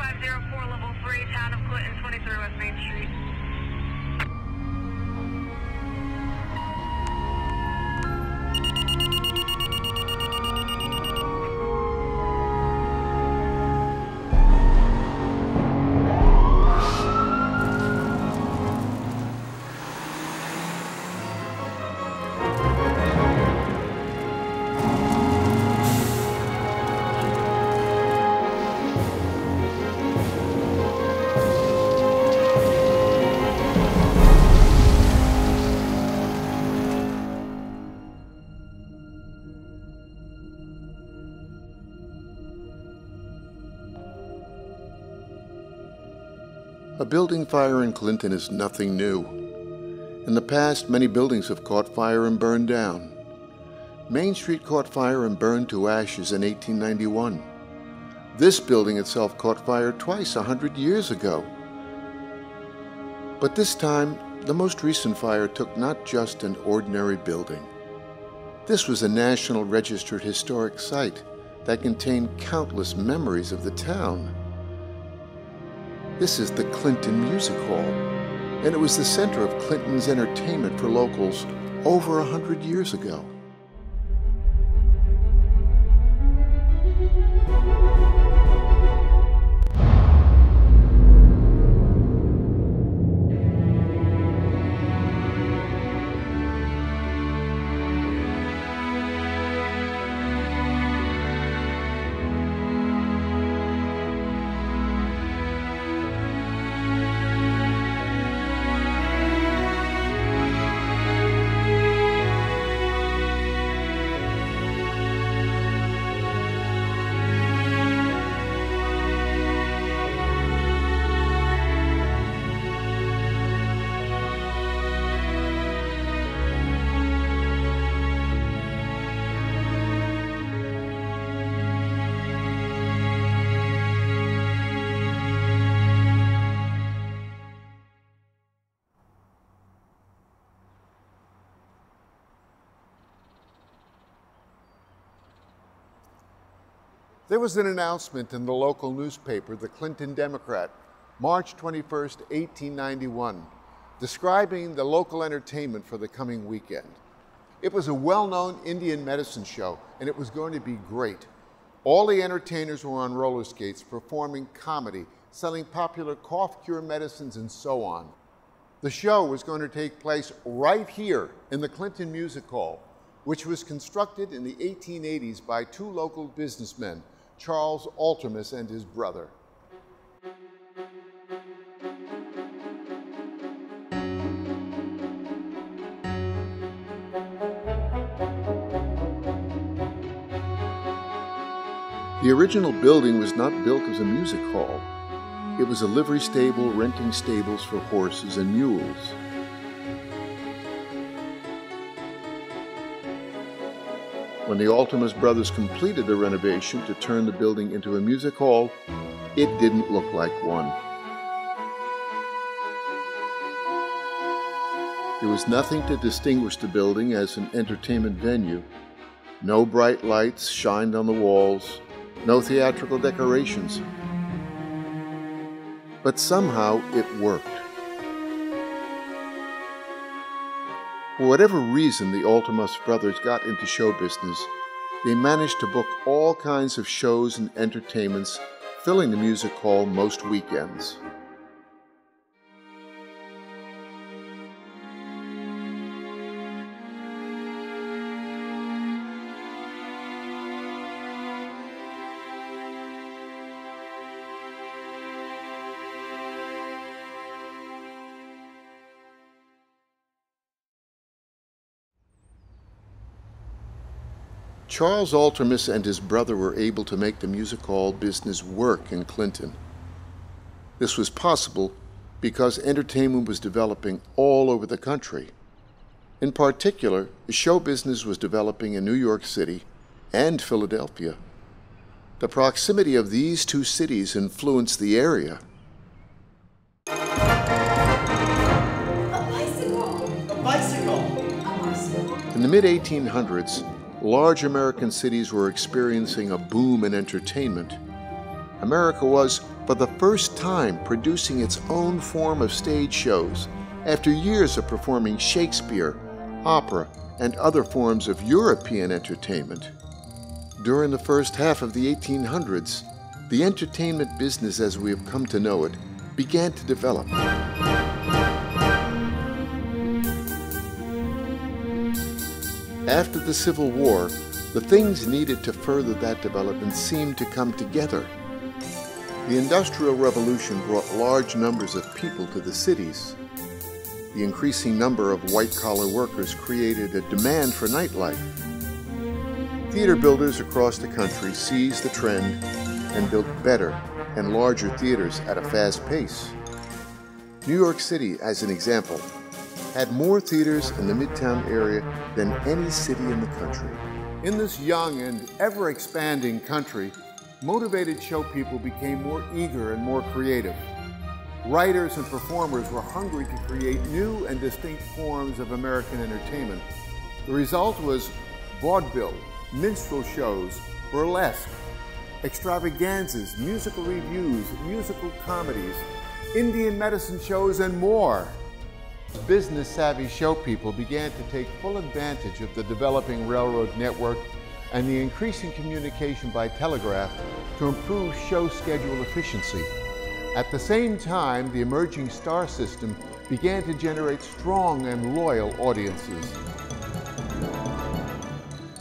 2504, level 3, town of Clinton, 23 West Main Street. Building fire in Clinton is nothing new. In the past, many buildings have caught fire and burned down. Main Street caught fire and burned to ashes in 1891. This building itself caught fire twice a hundred years ago. But this time, the most recent fire took not just an ordinary building. This was a National Registered Historic Site that contained countless memories of the town. This is the Clinton Music Hall, and it was the center of Clinton's entertainment for locals over a hundred years ago. There was an announcement in the local newspaper, the Clinton Democrat, March 21, 1891, describing the local entertainment for the coming weekend. It was a well known Indian medicine show, and it was going to be great. All the entertainers were on roller skates performing comedy, selling popular cough cure medicines, and so on. The show was going to take place right here in the Clinton Music Hall, which was constructed in the 1880s by two local businessmen, Charles Altemus and his brother. The original building was not built as a music hall. It was a livery stable renting stables for horses and mules. When the Altemus brothers completed the renovation to turn the building into a music hall, it didn't look like one. There was nothing to distinguish the building as an entertainment venue. No bright lights shined on the walls, no theatrical decorations. But somehow it worked. For whatever reason the Altemus brothers got into show business, they managed to book all kinds of shows and entertainments, filling the music hall most weekends. Charles Altemus and his brother were able to make the music hall business work in Clinton. This was possible because entertainment was developing all over the country. In particular, the show business was developing in New York City and Philadelphia. The proximity of these two cities influenced the area. A bicycle. A bicycle. A bicycle. In the mid 1800s, large American cities were experiencing a boom in entertainment. America was, for the first time producing its own form of stage shows after years of performing Shakespeare, opera, and other forms of European entertainment. During the first half of the 1800s, the entertainment business as we have come to know it began to develop. After the Civil War, the things needed to further that development seemed to come together. The Industrial Revolution brought large numbers of people to the cities. The increasing number of white-collar workers created a demand for nightlife. Theater builders across the country seized the trend and built better and larger theaters at a fast pace. New York City, as an example, had more theaters in the Midtown area than any city in the country. In this young and ever expanding country, motivated show people became more eager and more creative. Writers and performers were hungry to create new and distinct forms of American entertainment. The result was vaudeville, minstrel shows, burlesque, extravaganzas, musical revues, musical comedies, Indian medicine shows, and more. Business savvy show people began to take full advantage of the developing railroad network and the increasing communication by telegraph to improve show schedule efficiency. At the same time, the emerging star system began to generate strong and loyal audiences.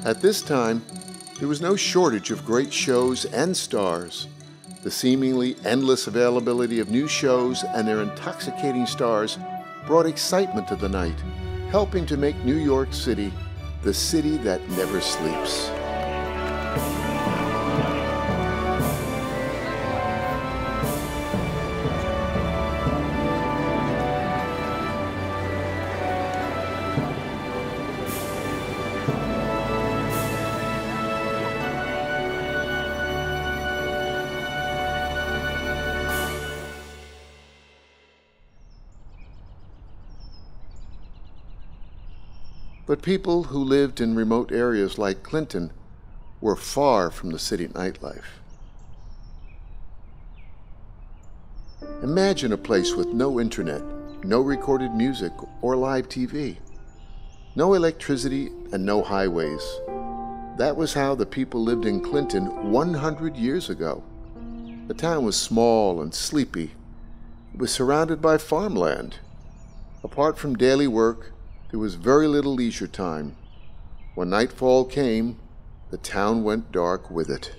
At this time, there was no shortage of great shows and stars. The seemingly endless availability of new shows and their intoxicating stars brought excitement to the night, helping to make New York City the city that never sleeps. But people who lived in remote areas like Clinton were far from the city nightlife. Imagine a place with no internet, no recorded music or live TV, no electricity, and no highways. That was how the people lived in Clinton 100 years ago. The town was small and sleepy. It was surrounded by farmland. Apart from daily work, there was very little leisure time. When nightfall came, the town went dark with it.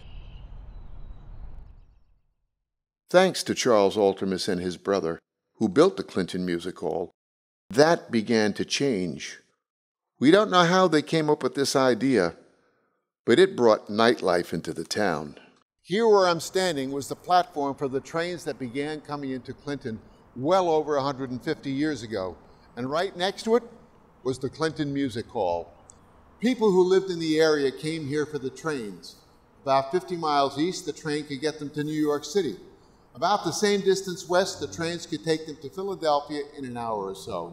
Thanks to Charles Altemus and his brother, who built the Clinton Music Hall, that began to change. We don't know how they came up with this idea, but it brought nightlife into the town. Here where I'm standing was the platform for the trains that began coming into Clinton well over 150 years ago. And right next to it was the Clinton Music Hall. People who lived in the area came here for the trains. About 50 miles east, the train could get them to New York City. About the same distance west, the trains could take them to Philadelphia in an hour or so.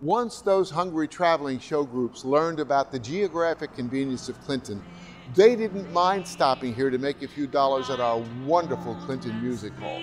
Once those hungry traveling show groups learned about the geographic convenience of Clinton, they didn't mind stopping here to make a few dollars at our wonderful Clinton Music Hall.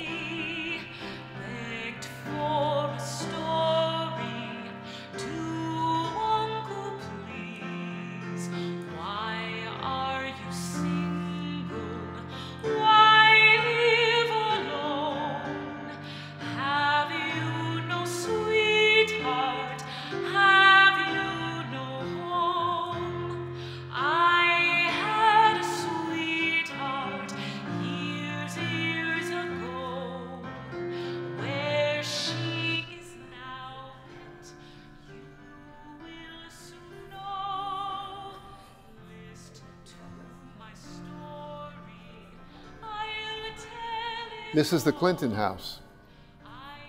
This is the Clinton House,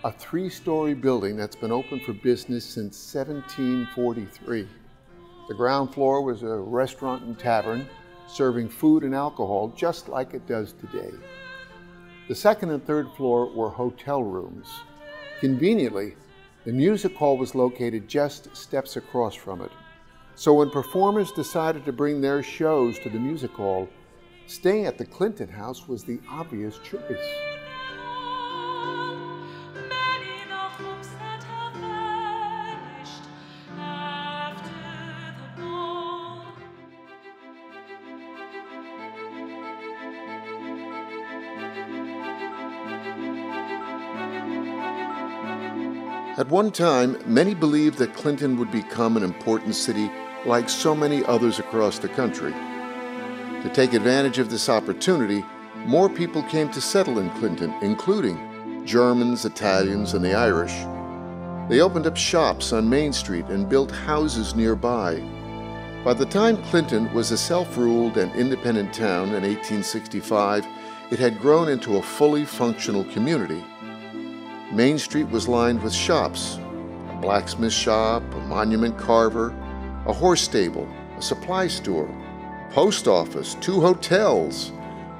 a three-story building that's been open for business since 1743. The ground floor was a restaurant and tavern serving food and alcohol just like it does today. The second and third floor were hotel rooms. Conveniently, the music hall was located just steps across from it. So when performers decided to bring their shows to the music hall, staying at the Clinton House was the obvious choice. At one time, many believed that Clinton would become an important city like so many others across the country. To take advantage of this opportunity, more people came to settle in Clinton, including Germans, Italians, and the Irish. They opened up shops on Main Street and built houses nearby. By the time Clinton was a self ruled and independent town in 1865, it had grown into a fully functional community. Main Street was lined with shops a blacksmith shop, a monument carver, a horse stable, a supply store, post office, two hotels,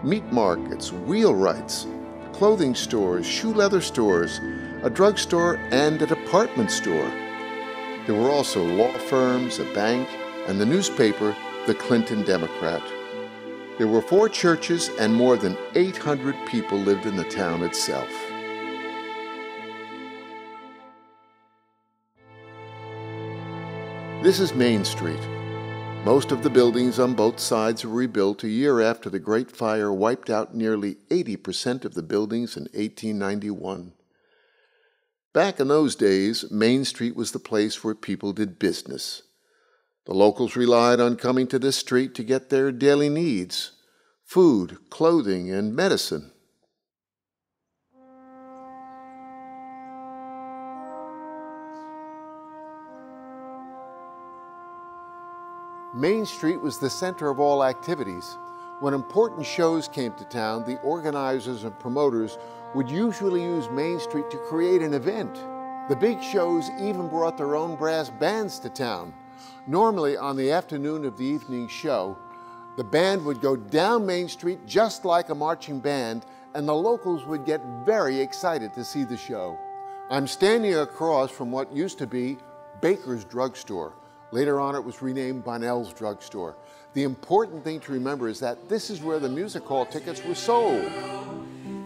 meat markets, wheelwrights, clothing stores, shoe leather stores, a drugstore, and a department store. There were also law firms, a bank, and the newspaper, the Clinton Democrat. There were four churches, and more than 800 people lived in the town itself. This is Main Street. Most of the buildings on both sides were rebuilt a year after the Great Fire wiped out nearly 80% of the buildings in 1891. Back in those days, Main Street was the place where people did business. The locals relied on coming to this street to get their daily needs food, clothing, and medicine. Main Street was the center of all activities. When important shows came to town, the organizers and promoters would usually use Main Street to create an event. The big shows even brought their own brass bands to town. Normally, on the afternoon of the evening show, the band would go down Main Street just like a marching band, and the locals would get very excited to see the show. I'm standing across from what used to be Baker's Drugstore. Later on, it was renamed Bonnell's Drugstore. The important thing to remember is that this is where the music hall tickets were sold.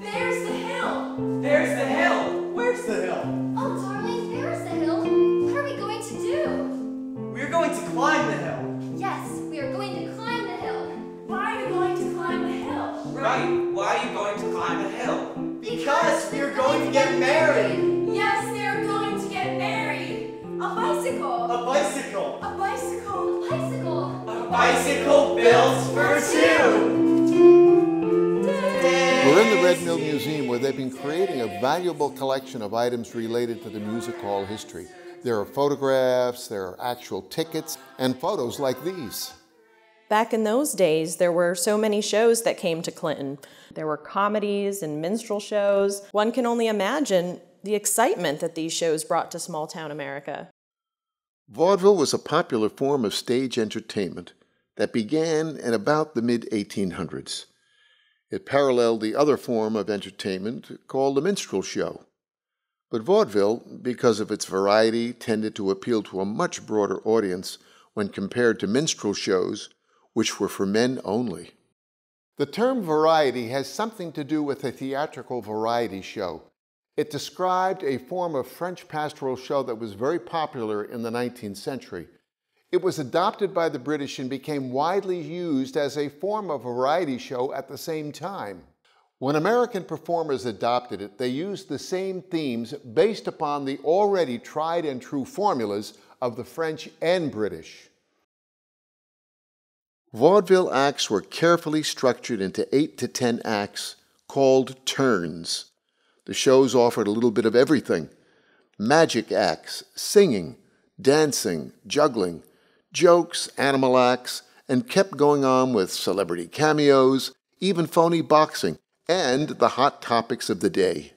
There's the hill! There's the hill! Where's the hill? Oh, darling, there's the hill. What are we going to do? We're going to climb the hill. Yes, we are going to climb the hill. Why are you going to climb the hill? Right, why are you going to climb a hill? Because we are going to get married. Yes, bicycle. A bicycle. A bicycle. A bicycle. A bicycle built for two. We're in the Red Mill Museum where they've been creating a valuable collection of items related to the music hall history. There are photographs, there are actual tickets, and photos like these. Back in those days, there were so many shows that came to Clinton. There were comedies and minstrel shows. One can only imagine the excitement that these shows brought to small town America. Vaudeville was a popular form of stage entertainment that began in about the mid 1800s. It paralleled the other form of entertainment called the minstrel show. But vaudeville, because of its variety, tended to appeal to a much broader audience when compared to minstrel shows, which were for men only. The term variety has something to do with a theatrical variety show. It described a form of French pastoral show that was very popular in the 19th century. It was adopted by the British and became widely used as a form of variety show at the same time. When American performers adopted it, they used the same themes based upon the already tried and true formulas of the French and British. Vaudeville acts were carefully structured into eight to ten acts called turns. The shows offered a little bit of everything magic acts, singing, dancing, juggling, jokes, animal acts, and kept going on with celebrity cameos, even phony boxing, and the hot topics of the day.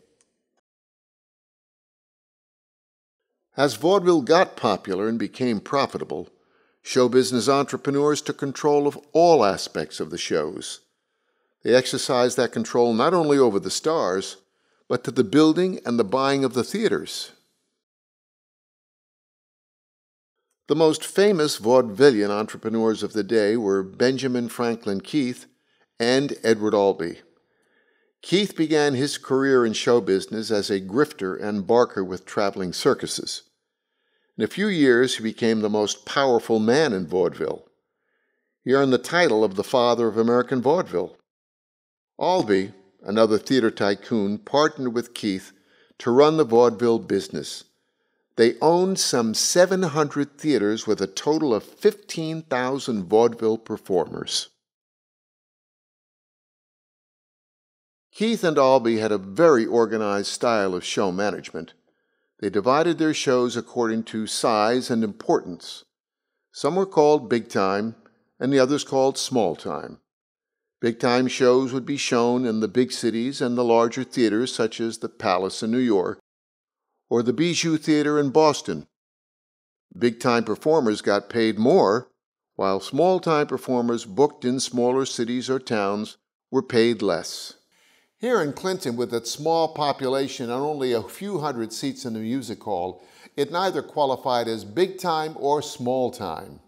As vaudeville got popular and became profitable, show business entrepreneurs took control of all aspects of the shows. They exercised that control not only over the stars, but to the building and the buying of the theaters. The most famous vaudevillian entrepreneurs of the day were Benjamin Franklin Keith and Edward Albee. Keith began his career in show business as a grifter and barker with traveling circuses. In a few years, he became the most powerful man in vaudeville. He earned the title of the father of American vaudeville. Albee, another theater tycoon, partnered with Keith to run the vaudeville business. They owned some 700 theaters with a total of 15,000 vaudeville performers. Keith and Albee had a very organized style of show management. They divided their shows according to size and importance. Some were called big time, and the others called small time. Big time shows would be shown in the big cities and the larger theaters, such as the Palace in New York or the Bijou Theater in Boston. Big time performers got paid more, while small time performers booked in smaller cities or towns were paid less. Here in Clinton, with its small population and only a few hundred seats in the music hall, it neither qualified as big time or small time.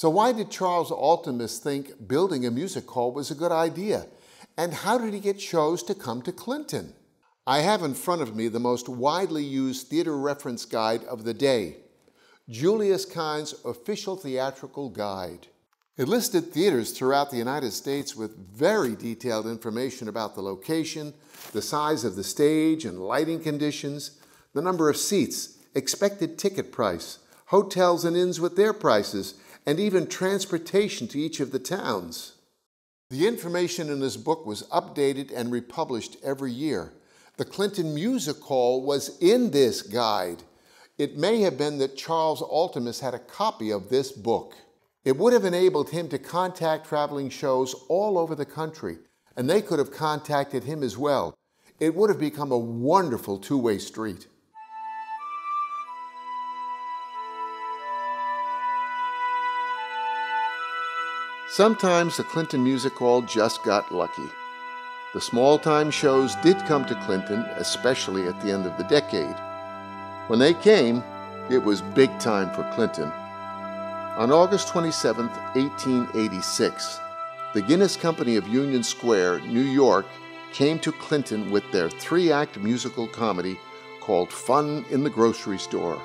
So, why did Charles Altemus think building a music hall was a good idea? And how did he get shows to come to Clinton? I have in front of me the most widely used theater reference guide of the day Julius Kind's official theatrical guide. It listed theaters throughout the United States with very detailed information about the location, the size of the stage and lighting conditions, the number of seats, expected ticket price, hotels and inns with their prices, and even transportation to each of the towns. The information in this book was updated and republished every year. The Clinton Music Hall was in this guide. It may have been that Charles Altemus had a copy of this book. It would have enabled him to contact traveling shows all over the country, and they could have contacted him as well. It would have become a wonderful two way street. Sometimes the Clinton Music Hall just got lucky. The small time shows did come to Clinton, especially at the end of the decade. When they came, it was big time for Clinton. On August 27, 1886, the Guinness Company of Union Square, New York, came to Clinton with their three act musical comedy called Fun in the Grocery Store.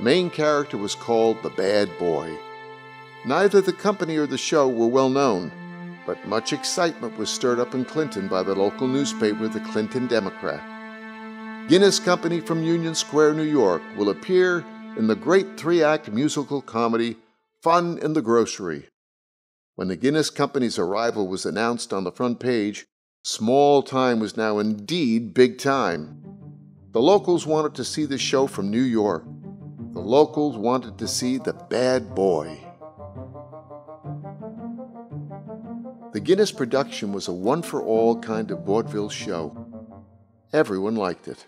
Main character was called the Bad Boy. Neither the company or the show were well known, but much excitement was stirred up in Clinton by the local newspaper, the Clinton Democrat. Guinness Company from Union Square, New York, will appear in the great three act musical comedy Fun in the Grocery. When the Guinness Company's arrival was announced on the front page, small time was now indeed big time. The locals wanted to see the show from New York. The locals wanted to see the bad boy. The Guinness production was a one for all kind of vaudeville show. Everyone liked it.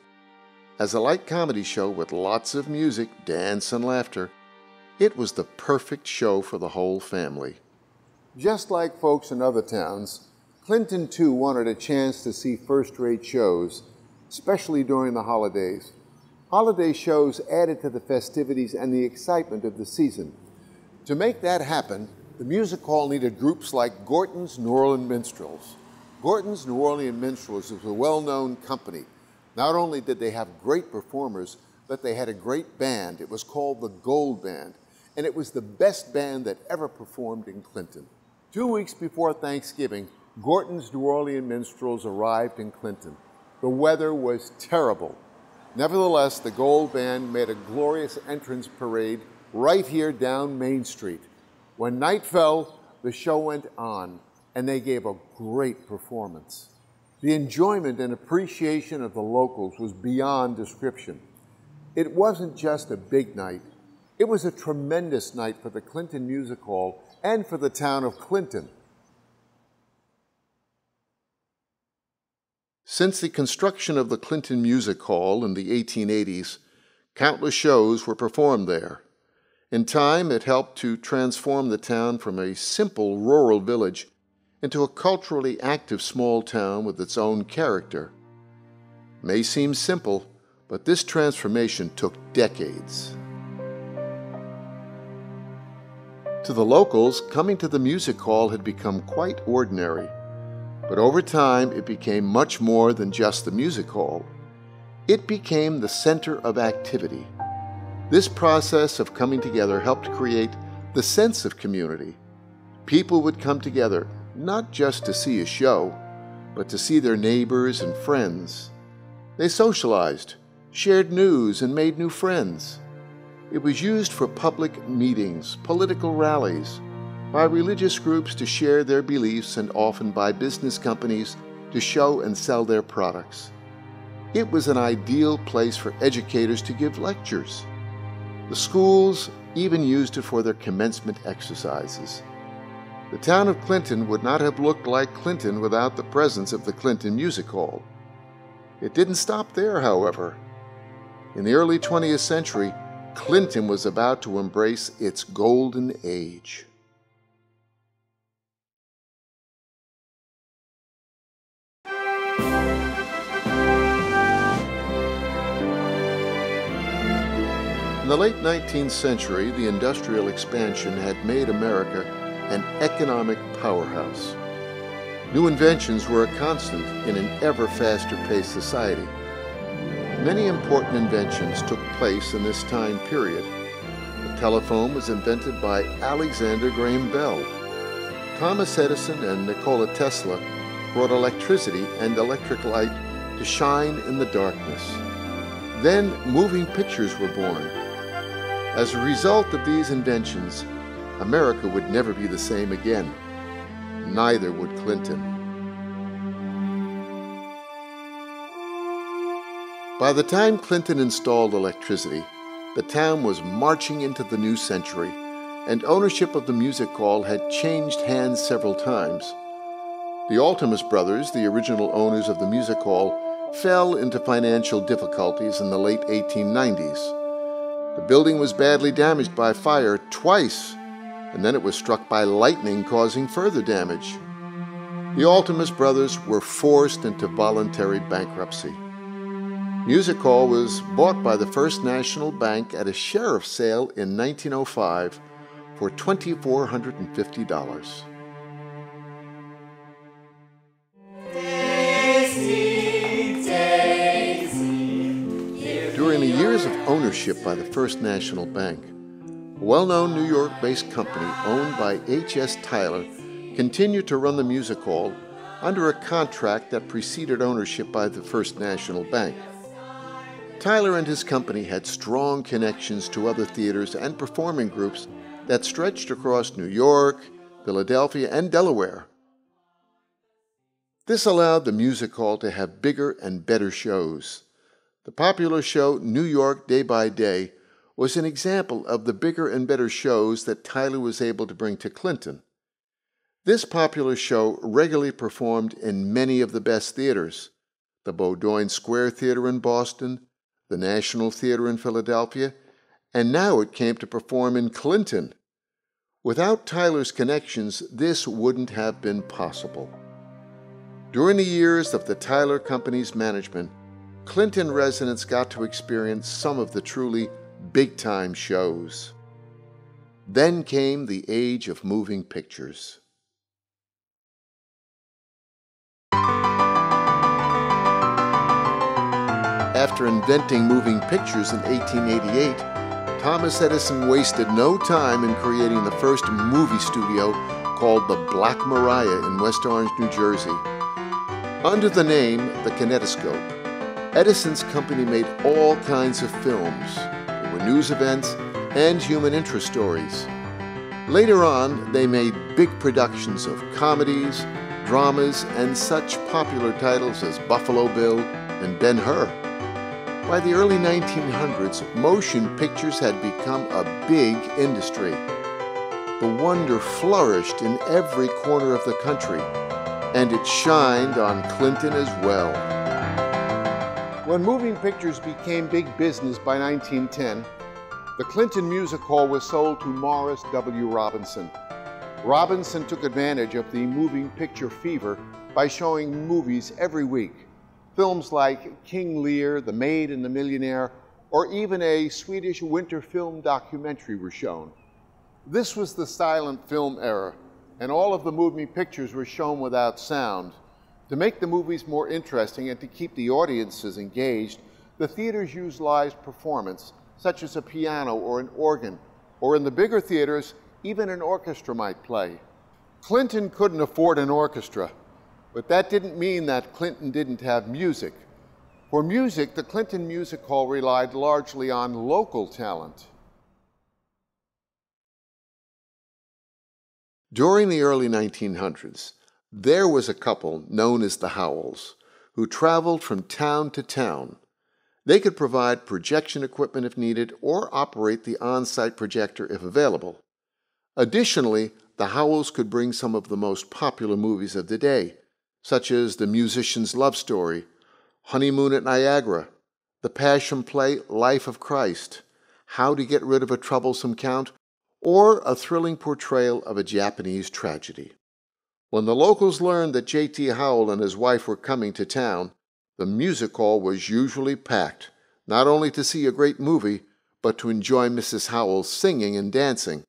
As a light comedy show with lots of music, dance, and laughter, it was the perfect show for the whole family. Just like folks in other towns, Clinton too wanted a chance to see first rate shows, especially during the holidays. Holiday shows added to the festivities and the excitement of the season. To make that happen, the music hall needed groups like Gorton's New Orleans Minstrels. Gorton's New Orleans Minstrels was a well-known company. Not only did they have great performers, but they had a great band. It was called the Gold Band, and it was the best band that ever performed in Clinton. Two weeks before Thanksgiving, Gorton's New Orleans Minstrels arrived in Clinton. The weather was terrible. Nevertheless, the Gold Band made a glorious entrance parade right here down Main Street. When night fell, the show went on, and they gave a great performance. The enjoyment and appreciation of the locals was beyond description. It wasn't just a big night, it was a tremendous night for the Clinton Music Hall and for the town of Clinton. Since the construction of the Clinton Music Hall in the 1880s, countless shows were performed there. In time, it helped to transform the town from a simple rural village into a culturally active small town with its own character. May seem simple, but this transformation took decades. To the locals, coming to the music hall had become quite ordinary, but over time it became much more than just the music hall. It became the center of activity this process of coming together helped create the sense of community. People would come together not just to see a show, but to see their neighbors and friends. They socialized, shared news, and made new friends. It was used for public meetings, political rallies, by religious groups to share their beliefs, and often by business companies to show and sell their products. It was an ideal place for educators to give lectures. The schools even used it for their commencement exercises. The town of Clinton would not have looked like Clinton without the presence of the Clinton Music Hall. It didn't stop there, however. In the early 20th century, Clinton was about to embrace its golden age. The late 19th century, the industrial expansion had made America an economic powerhouse. New inventions were a constant in an ever faster paced society. Many important inventions took place in this time period. The telephone was invented by Alexander Graham Bell. Thomas Edison and Nikola Tesla brought electricity and electric light to shine in the darkness. Then moving pictures were born. As a result of these inventions, America would never be the same again. Neither would Clinton. By the time Clinton installed electricity, the town was marching into the new century, and ownership of the music hall had changed hands several times. The Altemus brothers, the original owners of the music hall, fell into financial difficulties in the late 1890s. The building was badly damaged by fire twice, and then it was struck by lightning, causing further damage. The Altemus brothers were forced into voluntary bankruptcy. Music Hall was bought by the First National Bank at a sheriff's sale in 1905 for $2,450. Years of ownership by the First National Bank, a well known New York based company owned by H.S. Tyler continued to run the music hall under a contract that preceded ownership by the First National Bank. Tyler and his company had strong connections to other theaters and performing groups that stretched across New York, Philadelphia, and Delaware. This allowed the music hall to have bigger and better shows. The popular show New York Day by Day was an example of the bigger and better shows that Tyler was able to bring to Clinton. This popular show regularly performed in many of the best theaters the Bowdoin Square Theater in Boston, the National Theater in Philadelphia, and now it came to perform in Clinton. Without Tyler's connections, this wouldn't have been possible. During the years of the Tyler Company's management, Clinton residents got to experience some of the truly big time shows. Then came the age of moving pictures. After inventing moving pictures in 1888, Thomas Edison wasted no time in creating the first movie studio called the Black Maria in West Orange, New Jersey. Under the name The Kinetoscope, Edison's company made all kinds of films. There were news events and human interest stories. Later on, they made big productions of comedies, dramas, and such popular titles as Buffalo Bill and Ben Hur. By the early 1900s, motion pictures had become a big industry. The wonder flourished in every corner of the country and it shined on Clinton as well. When moving pictures became big business by 1910, the Clinton Music Hall was sold to Morris W. Robinson. Robinson took advantage of the moving picture fever by showing movies every week. Films like King Lear, The Maid and the Millionaire, or even a Swedish winter film documentary were shown. This was the silent film era, and all of the moving pictures were shown without sound. To make the movies more interesting and to keep the audiences engaged, the theaters used live performance, such as a piano or an organ, or in the bigger theaters, even an orchestra might play. Clinton couldn't afford an orchestra, but that didn't mean that Clinton didn't have music. For music, the Clinton Music Hall relied largely on local talent. During the early 1900s, there was a couple known as the Howells who traveled from town to town. They could provide projection equipment if needed or operate the on site projector if available. Additionally, the Howells could bring some of the most popular movies of the day, such as The Musician's Love Story, Honeymoon at Niagara, the passion play Life of Christ, How to Get Rid of a Troublesome Count, or a thrilling portrayal of a Japanese tragedy. When the locals learned that J.T. Howell and his wife were coming to town, the music hall was usually packed, not only to see a great movie, but to enjoy Mrs. Howell's singing and dancing.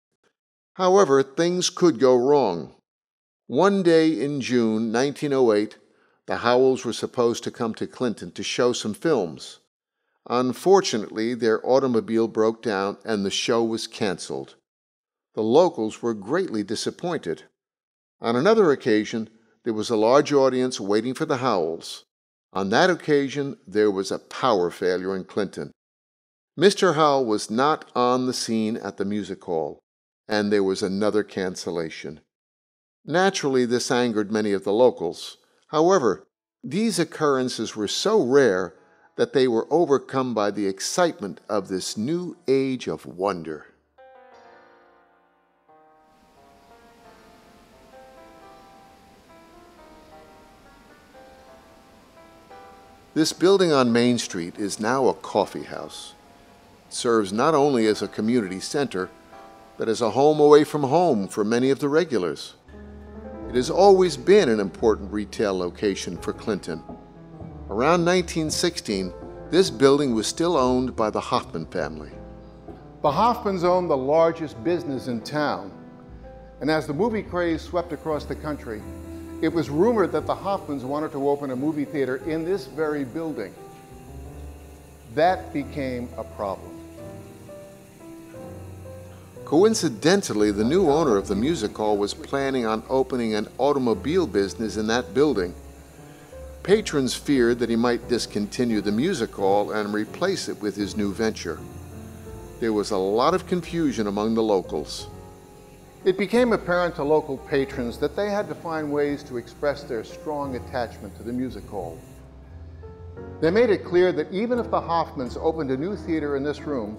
However, things could go wrong. One day in June 1908, the Howells were supposed to come to Clinton to show some films. Unfortunately, their automobile broke down and the show was canceled. The locals were greatly disappointed. On another occasion, there was a large audience waiting for the Howells. On that occasion, there was a power failure in Clinton. Mr. Howell was not on the scene at the music hall, and there was another cancellation. Naturally, this angered many of the locals. However, these occurrences were so rare that they were overcome by the excitement of this new age of wonder. This building on Main Street is now a coffee house. It serves not only as a community center, but as a home away from home for many of the regulars. It has always been an important retail location for Clinton. Around 1916, this building was still owned by the Hoffman family. The Hoffmans owned the largest business in town, and as the movie craze swept across the country, it was rumored that the Hoffmans wanted to open a movie theater in this very building. That became a problem. Coincidentally, the new owner of the music hall was planning on opening an automobile business in that building. Patrons feared that he might discontinue the music hall and replace it with his new venture. There was a lot of confusion among the locals. It became apparent to local patrons that they had to find ways to express their strong attachment to the music hall. They made it clear that even if the Hoffmans opened a new theater in this room,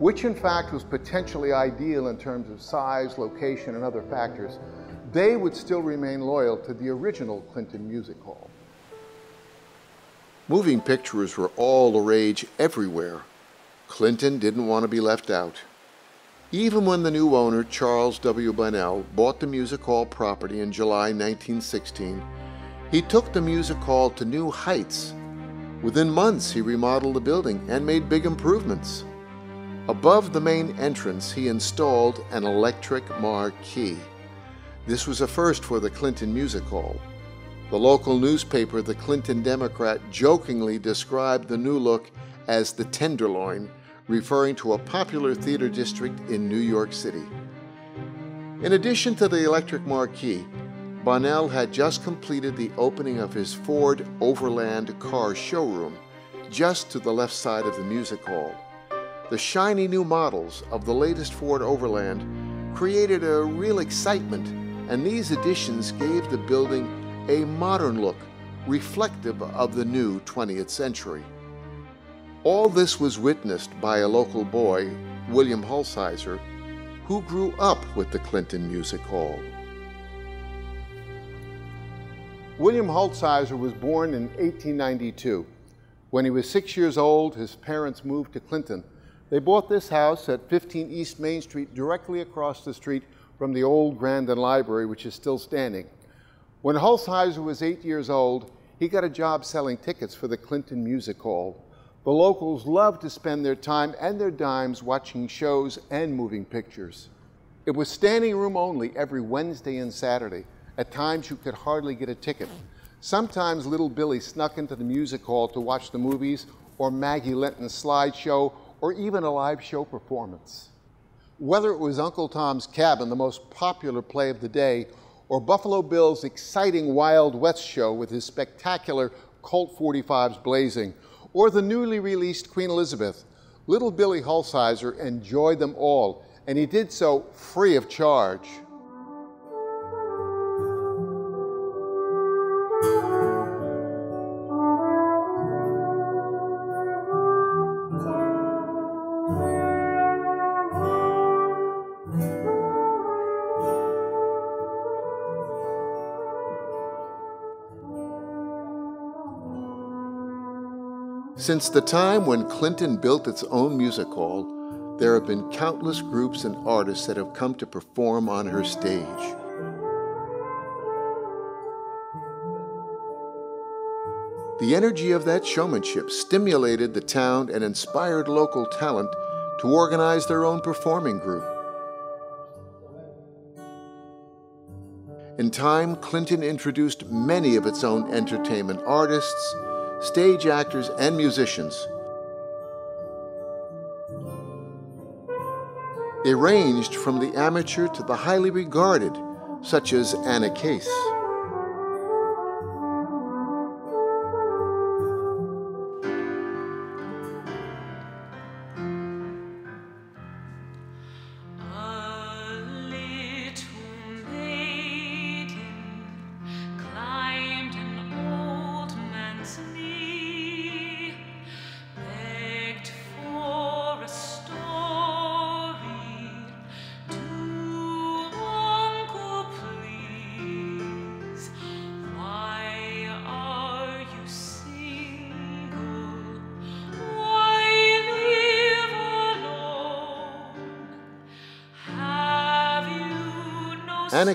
which in fact was potentially ideal in terms of size, location, and other factors, they would still remain loyal to the original Clinton Music Hall. Moving pictures were all the rage everywhere. Clinton didn't want to be left out. Even when the new owner, Charles W. Bonnell, bought the Music Hall property in July 1916, he took the Music Hall to new heights. Within months, he remodeled the building and made big improvements. Above the main entrance, he installed an electric marquee. This was a first for the Clinton Music Hall. The local newspaper, the Clinton Democrat, jokingly described the new look as the Tenderloin referring to a popular theater district in New York City. In addition to the electric marquee, Bonnell had just completed the opening of his Ford Overland car showroom just to the left side of the music hall. The shiny new models of the latest Ford Overland created a real excitement, and these additions gave the building a modern look reflective of the new 20th century. All this was witnessed by a local boy, William Hulsizer, who grew up with the Clinton Music Hall. William Hulsizer was born in 1892. When he was six years old, his parents moved to Clinton. They bought this house at 15 East Main Street, directly across the street from the old Grandin Library, which is still standing. When Hulsizer was eight years old, he got a job selling tickets for the Clinton Music Hall. The locals loved to spend their time and their dimes watching shows and moving pictures. It was standing room only every Wednesday and Saturday. At times you could hardly get a ticket. Sometimes little Billy snuck into the music hall to watch the movies or Maggie Linton's slideshow or even a live show performance. Whether it was Uncle Tom's Cabin, the most popular play of the day, or Buffalo Bill's exciting Wild West show with his spectacular Colt 45s blazing, or the newly released Queen Elizabeth, little Billy Hulsizer enjoyed them all, and he did so free of charge. Since the time when Clinton built its own music hall, there have been countless groups and artists that have come to perform on her stage. The energy of that showmanship stimulated the town and inspired local talent to organize their own performing group. In time, Clinton introduced many of its own entertainment artists, stage actors, and musicians. They ranged from the amateur to the highly regarded, such as Anna Case.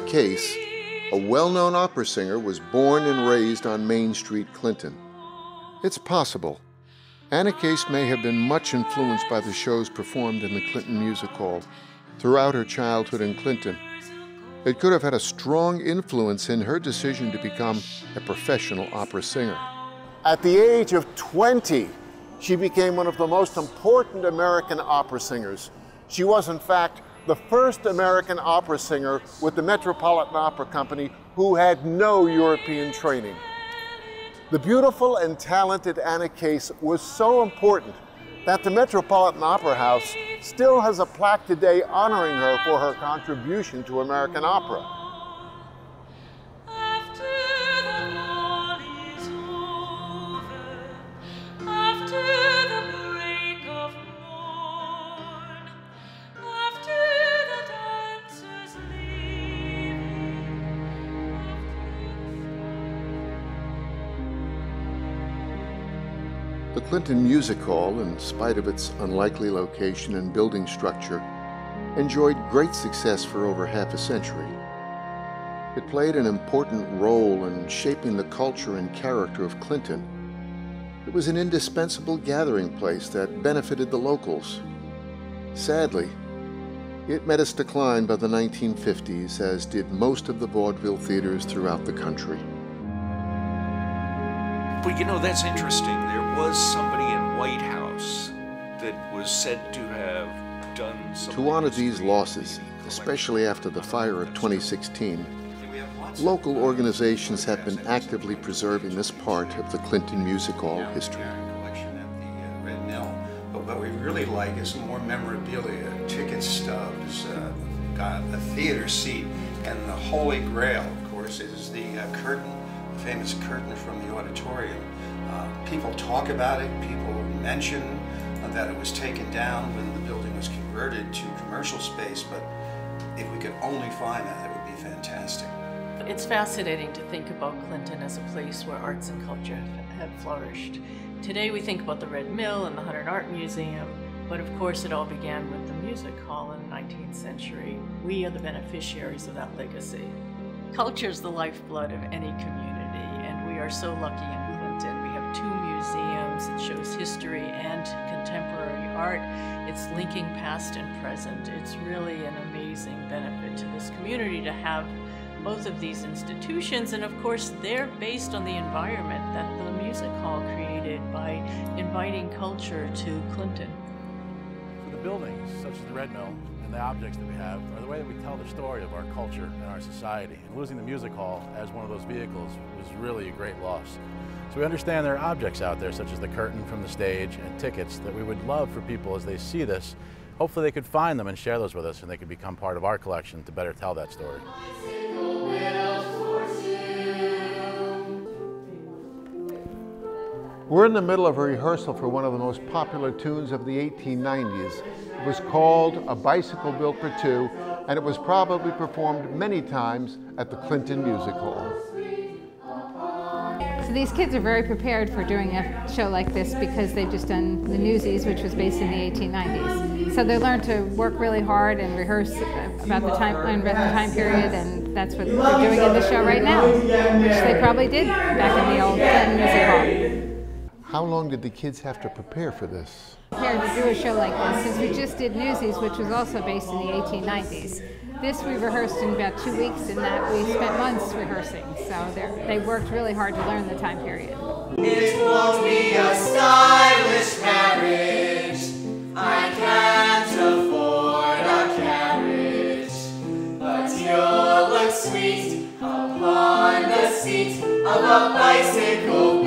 Case, a well known opera singer, was born and raised on Main Street, Clinton. It's possible. Anna Case may have been much influenced by the shows performed in the Clinton Music Hall throughout her childhood in Clinton. It could have had a strong influence in her decision to become a professional opera singer. At the age of 20, she became one of the most important American opera singers. She was, in fact, the first American opera singer with the Metropolitan Opera Company who had no European training. The beautiful and talented Anna Case was so important that the Metropolitan Opera House still has a plaque today honoring her for her contribution to American opera. Clinton Music Hall, in spite of its unlikely location and building structure, enjoyed great success for over half a century. It played an important role in shaping the culture and character of Clinton. It was an indispensable gathering place that benefited the locals. Sadly, it met its decline by the 1950s, as did most of the vaudeville theaters throughout the country. But you know, that's interesting. There was somebody in White House that was said to have done some. To honor these losses, especially after the fire of 2016, local organizations have been actively preserving this part of the Clinton Music Hall history. collection at the uh, Red Mill. But what we really like is more memorabilia, ticket stubs, uh, got a theater seat, and the holy grail, of course, is the uh, curtain, famous curtain from the auditorium. Uh, people talk about it, people mention uh, that it was taken down when the building was converted to commercial space, but if we could only find that, it would be fantastic. It's fascinating to think about Clinton as a place where arts and culture have flourished. Today we think about the Red Mill and the Hunter Art Museum, but of course it all began with the music hall in the 19th century. We are the beneficiaries of that legacy. Culture is the lifeblood of any community, are so lucky in Clinton. We have two museums that shows history and contemporary art. It's linking past and present. It's really an amazing benefit to this community to have both of these institutions, and of course, they're based on the environment that the music hall created by inviting culture to Clinton. For the buildings, such as the Red Mill and the objects that we have are the way that we tell the story of our culture and our society. And losing the music hall as one of those vehicles was really a great loss. So we understand there are objects out there, such as the curtain from the stage and tickets, that we would love for people as they see this, hopefully they could find them and share those with us and they could become part of our collection to better tell that story. We're in the middle of a rehearsal for one of the most popular tunes of the 1890s. It was called A Bicycle Built for Two, and it was probably performed many times at the Clinton Music Hall. So these kids are very prepared for doing a show like this because they've just done the Newsies, which was based in the 1890s. So they learned to work really hard and rehearse about the time, about the time period, and that's what they're doing in the show right now, which they probably did back in the old Clinton Music Hall. How long did the kids have to prepare for this? Prepared to do a show like this, since we just did Newsies, which was also based in the 1890s. This we rehearsed in about two weeks, and that we spent months rehearsing. So they worked really hard to learn the time period. It won't be a stylish marriage. I can't afford a carriage, but you'll look sweet upon the seat of a bicycle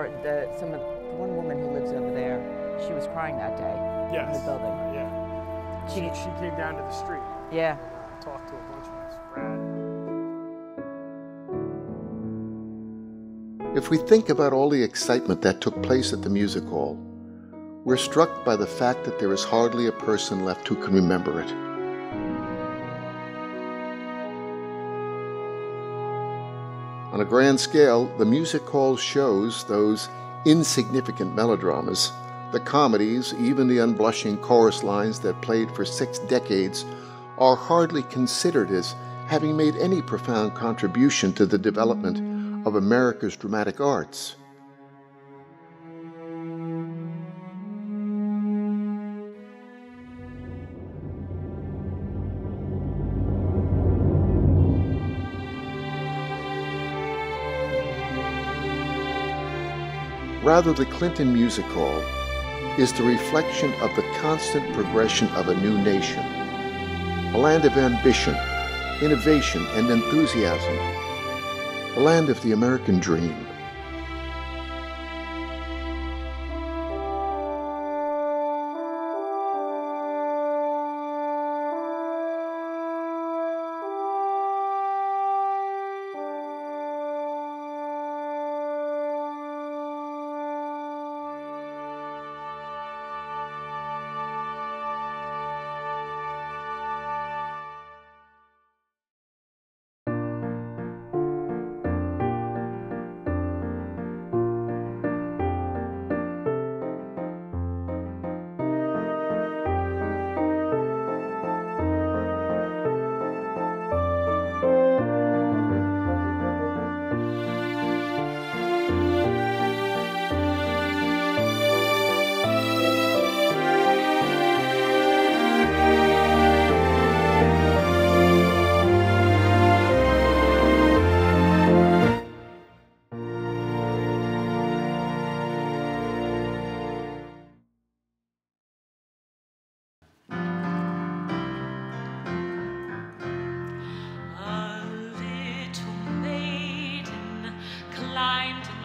remember the some of the one woman who lives over there. She was crying that day in the building. Uh, yeah. She, she came down to the street. Yeah. Talked to a bunch of us. Brad. If we think about all the excitement that took place at the music hall, we're struck by the fact that there is hardly a person left who can remember it. On a grand scale, the music hall shows those insignificant melodramas, the comedies, even the unblushing chorus lines that played for six decades, are hardly considered as having made any profound contribution to the development of America's dramatic arts. Rather, the Clinton Music Hall is the reflection of the constant progression of a new nation, a land of ambition, innovation, and enthusiasm, a land of the American dream. line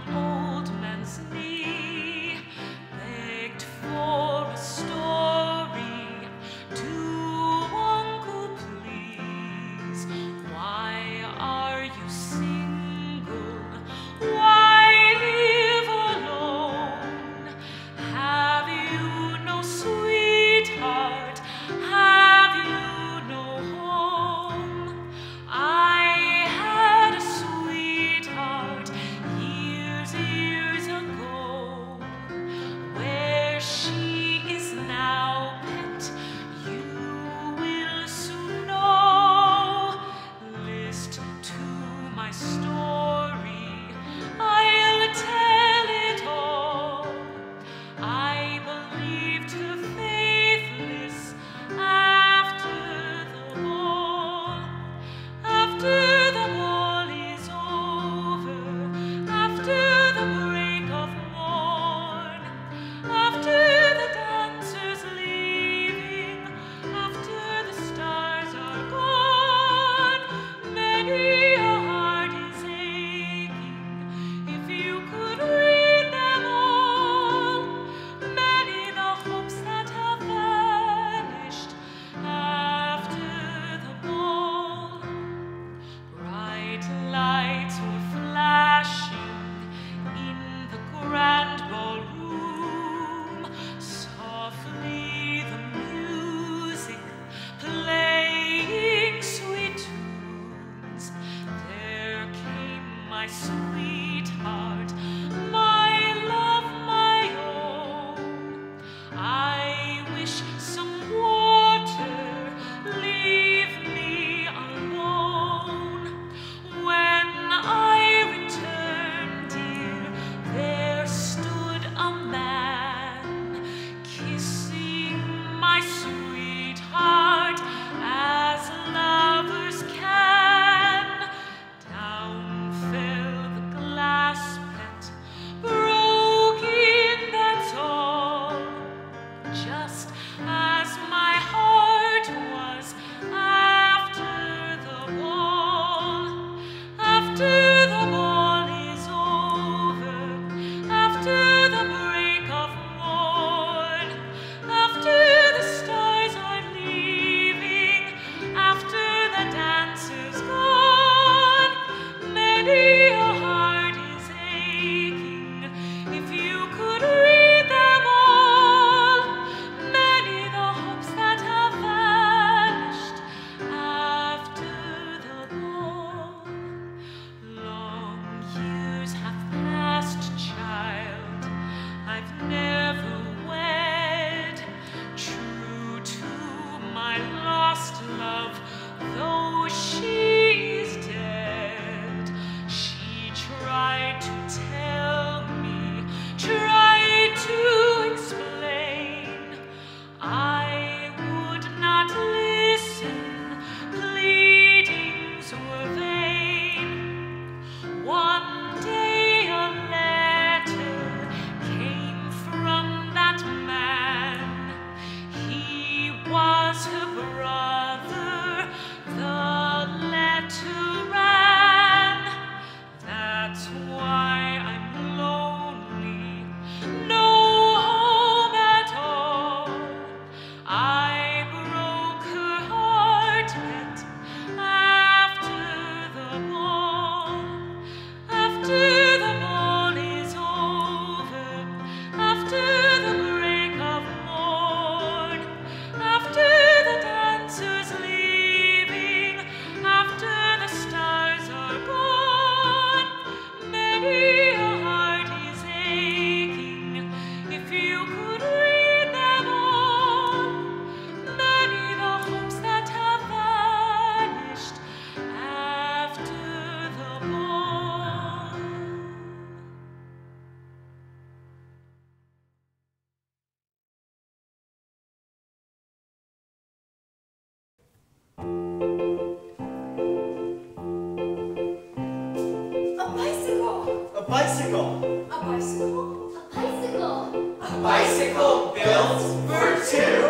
bicycle! Built for two.